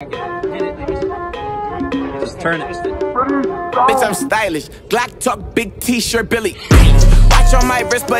Just turn it. Bitch, I'm stylish. Black talk, big t-shirt, Billy. Watch on my wrist, but